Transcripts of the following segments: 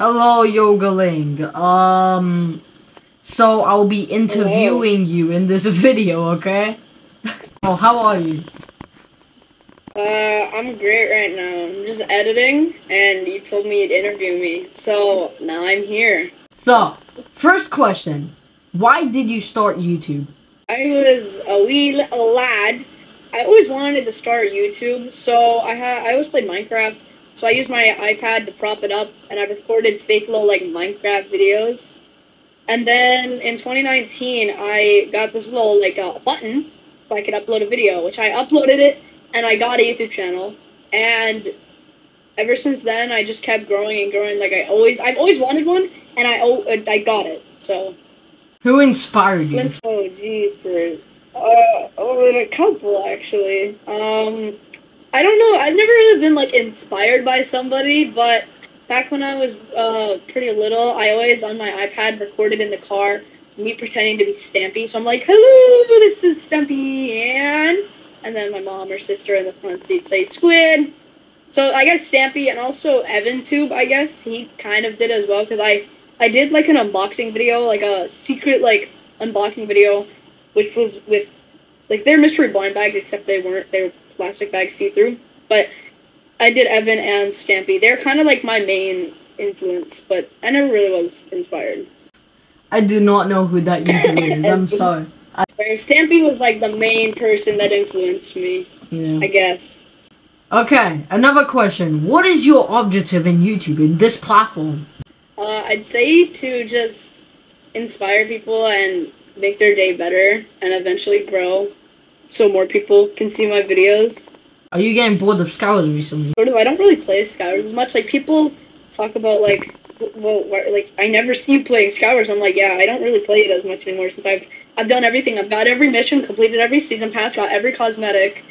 Hello, Yogurtling. Um, so I'll be interviewing you in this video, okay? oh, how are you? Uh, I'm great right now. I'm just editing, and you told me you'd interview me, so now I'm here. So, first question. Why did you start YouTube? I was a wee little lad. I always wanted to start YouTube, so I had I always played Minecraft. So I used my iPad to prop it up, and I recorded fake little like Minecraft videos. And then in 2019, I got this little like uh, button so I could upload a video, which I uploaded it, and I got a YouTube channel. And ever since then, I just kept growing and growing. Like I always, I've always wanted one, and I I got it. So. Who inspired you? Oh, jeepers. Uh, oh, a couple actually. Um, I don't know. I've never really been like inspired by somebody, but back when I was uh pretty little, I always on my iPad recorded in the car me pretending to be Stampy. So I'm like, "Hello, this is Stampy," and and then my mom or sister in the front seat say Squid. So I guess Stampy and also Evan Tube, I guess he kind of did as well because I I did like an unboxing video, like a secret like unboxing video, which was with like their mystery blind bags, except they weren't. They were plastic bags, see through. But I did Evan and Stampy. They're kind of like my main influence, but I never really was inspired. I do not know who that YouTuber is. I'm sorry. I Stampy was like the main person that influenced me. yeah. I guess. Okay, another question. What is your objective in YouTube, in this platform? Uh, I'd say to just inspire people and make their day better and eventually grow so more people can see my videos. Are you getting bored of Skywars recently? Sort of, I don't really play Skywars as much. Like, people talk about, like, well, like, I never see you playing Skywars. I'm like, yeah, I don't really play it as much anymore since I've, I've done everything. I've got every mission, completed every season pass, got every cosmetic.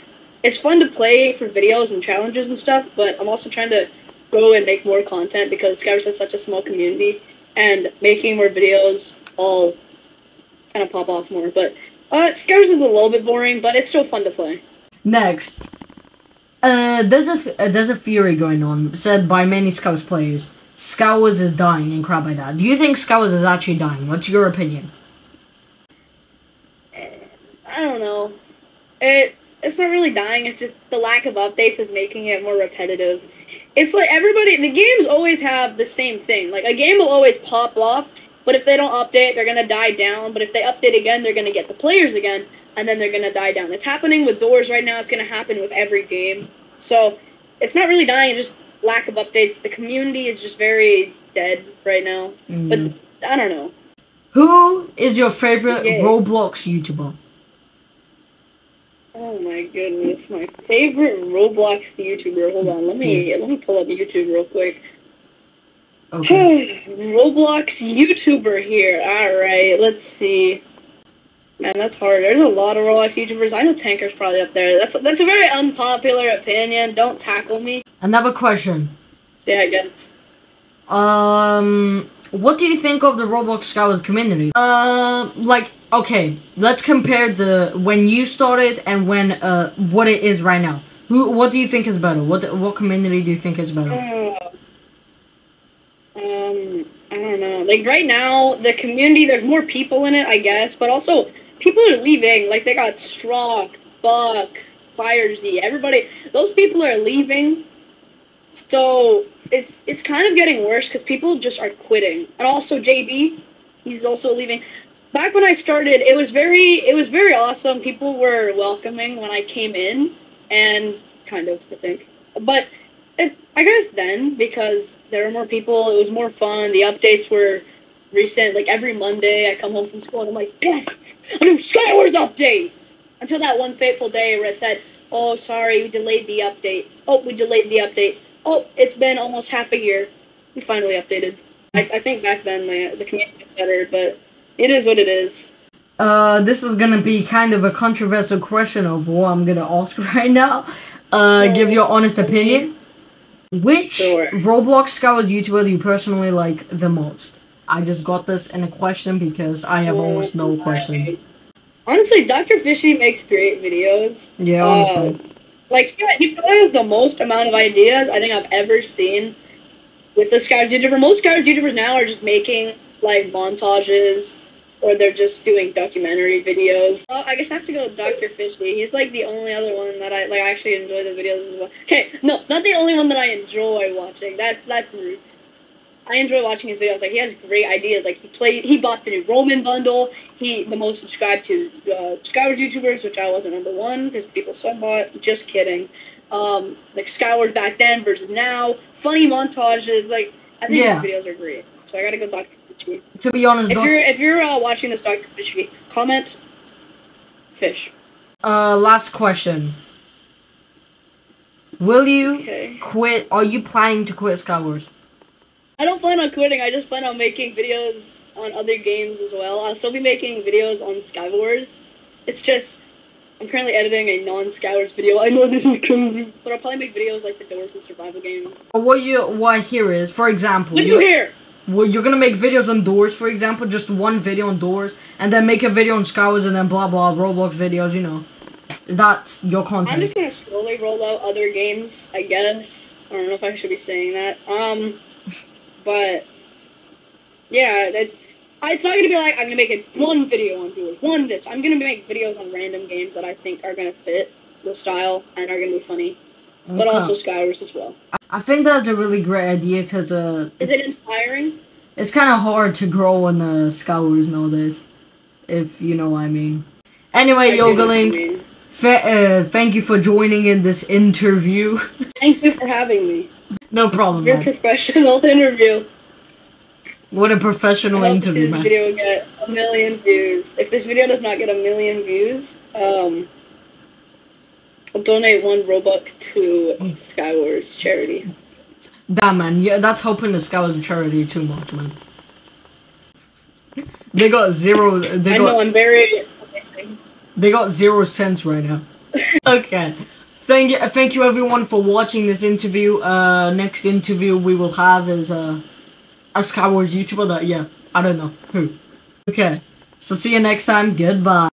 It's fun to play for videos and challenges and stuff, but I'm also trying to grow and make more content because Skywars has such a small community, and making more videos all kind of pop off more. But uh, Skywars is a little bit boring, but it's still fun to play. Next, uh, there's a th- uh, there's a theory going on said by many Scouts players. Skywars is dying and crap like that. Do you think Skywars is actually dying? What's your opinion? I don't know. It it's not really dying. It's just the lack of updates is making it more repetitive. It's like everybody. The games always have the same thing. Like a game will always pop off, but if they don't update, they're gonna die down. But if they update again, they're gonna get the players again, and then they're gonna die down. It's happening with Doors right now. It's gonna happen with every game. So it's not really dying. It's just lack of updates. The community is just very dead right now. Mm. But I don't know. Who is your favorite Yeah. Roblox YouTuber? Oh my goodness, my favorite Roblox YouTuber. Hold on, let me let me pull up YouTube real quick. Okay. Roblox YouTuber here. All right, let's see. Man, that's hard. There's a lot of Roblox YouTubers. I know Tanker's probably up there. That's that's a very unpopular opinion. Don't tackle me. Another question. Yeah, I guess. Um, what do you think of the Roblox Skywars community? Uh, like, okay, let's compare the when you started and when uh what it is right now. Who? What do you think is better? What what community do you think is better? Uh, um, I don't know. Like right now, the community there's more people in it, I guess, but also people are leaving. Like they got Strock, Buck, Fire Z. Everybody, those people are leaving. So it's it's kind of getting worse because people just are quitting, and also JB, he's also leaving. Back when I started, it was very it was very awesome. People were welcoming when I came in, and kind of I think, but it, I guess then because there were more people, it was more fun. The updates were recent. Like every Monday, I come home from school and I'm like, yes, a new Skywars update. Until that one fateful day where it said, oh, sorry, we delayed the update. Oh, we delayed the update. Oh, it's been almost half a year. We finally updated. I, I think back then the the community was better, but it is what it is. Uh, this is gonna be kind of a controversial question of what I'm gonna ask right now. Uh, give your honest opinion. Which Sure. Roblox Skywars YouTuber do you personally like the most? I just got this in a question because I have almost no question. Honestly, Dr. Fishy makes great videos. Yeah, honestly. Um, like he, he probably has the most amount of ideas I think I've ever seen with the Skywars YouTuber. Most Skywars YouTubers now are just making like montages or they're just doing documentary videos. Well, I guess I have to go with Dr. Fishley. He's like the only other one that I like. I actually enjoy the videos as well. Okay, no, not the only one that I enjoy watching. That's that's rude. I enjoy watching his videos. Like he has great ideas. Like he played, he bought the new Roman bundle. He the most subscribed to uh, Skywars YouTubers, which I wasn't number one because people sub bought. Just kidding. Um, like Skywars back then versus now. Funny montages. Like I think Yeah. his videos are great. So I gotta go Dr. Fishy. To be honest, If Doc- you're if you're uh, watching this Dr. Fishy, comment fish. uh, last question. Will you Okay. quit? Are you planning to quit Skywars? I don't plan on quitting. I just plan on making videos on other games as well. I'll still be making videos on Skywars. It's just I'm currently editing a non-Skywars video. I know this is crazy, but I'll probably make videos like the Doors and survival game. What you what I hear is, for example, Look you you, here. Well, you're gonna make videos on doors, for example, just one video on doors, and then make a video on Skywars, and then blah blah Roblox videos. You know, that's your content. I'm just gonna slowly roll out other games. I guess I don't know if I should be saying that. Um, but yeah, that. It's not gonna be like I'm gonna make a one video on doors, one this. I'm gonna make videos on random games that I think are gonna fit the style and are gonna be funny, but also Skywars as well. I think that's a really great idea because uh, Is it inspiring? it's kind of hard to grow on uh, Skywars nowadays, if you know what I mean. Anyway, I do Yogurtling, fa- uh, thank you for joining in this interview. Thank you for having me. no problem, Your professional interview. What a professional hope to interview, this man. video get a million views. If this video does not get a million views, um, I'll donate one Robux to Skywars charity. Damn, man. Yeah, that's helping the Skywars charity too much, man. They got zero. They I know got I'm very. they got zero cents right now. okay. Thank you, thank you everyone for watching this interview. Uh, next interview we will have is uh, a Skywars YouTuber that yeah I don't know who. Okay, so see you next time. Goodbye.